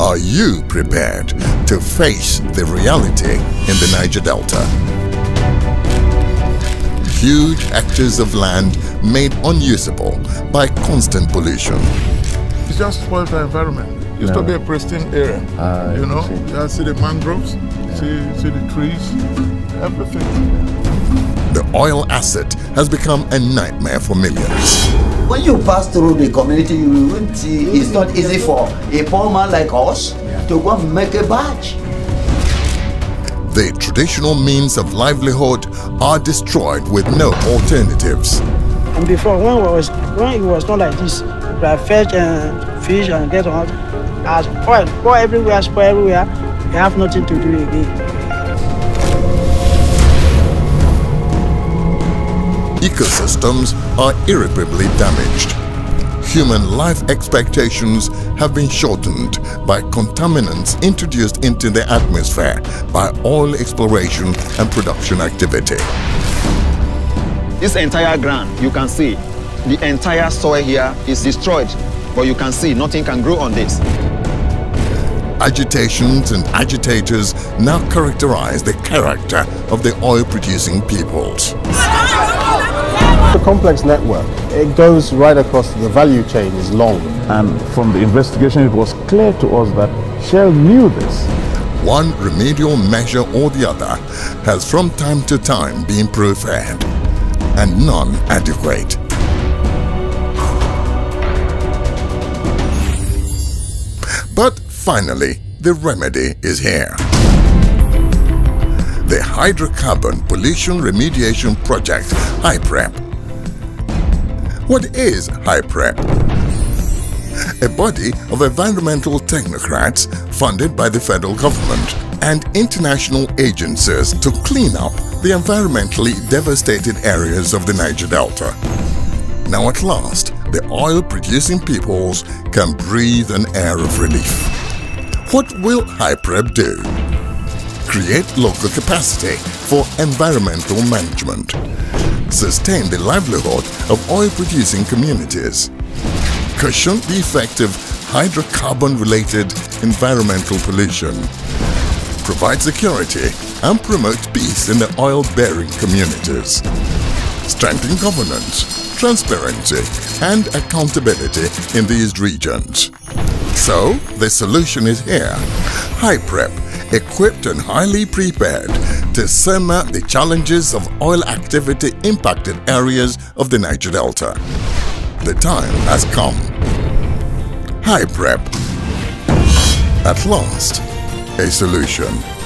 Are you prepared to face the reality in the Niger Delta? Huge hectares of land made unusable by constant pollution. It's just spoiled the environment. It used to be a pristine area. Ah, you know, see. you see the mangroves, see, see the trees, everything. The oil asset has become a nightmare for millions. When you pass through the community, you will see it's not easy for a poor man like us to go and make a badge. The traditional means of livelihood are destroyed with no alternatives. And before, when it was when it was not like this, we have fetch and uh, fish and get on. As oil, spoil everywhere, spoil everywhere. We have nothing to do again. Ecosystems are irreparably damaged. Human life expectations have been shortened by contaminants introduced into the atmosphere by oil exploration and production activity. This entire ground, you can see, the entire soil here is destroyed. But you can see nothing can grow on this. Agitations and agitators now characterize the character of the oil-producing peoples. The complex network, it goes right across the value chain is long. And from the investigation, it was clear to us that Shell knew this. One remedial measure or the other has from time to time been preferred, and none adequate. But finally, the remedy is here. The Hydrocarbon Pollution Remediation Project, HYPREP. What is HYPREP? a body of environmental technocrats funded by the federal government and international agencies to clean up the environmentally devastated areas of the Niger Delta. Now at last, the oil-producing peoples can breathe an air of relief. What will HYPREP do? Create local capacity for environmental management. Sustain the livelihood of oil-producing communities cushion the effect of hydrocarbon-related environmental pollution, provide security and promote peace in the oil-bearing communities, strengthen governance, transparency and accountability in these regions. So, the solution is here. HYPREP, equipped and highly prepared to simmer the challenges of oil activity impacted areas of the Niger Delta. The time has come. HYPREP. At last, a solution.